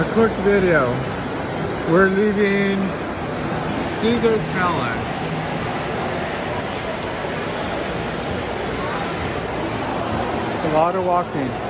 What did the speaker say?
a quick video. We're leaving Caesar's Palace. A lot of walking.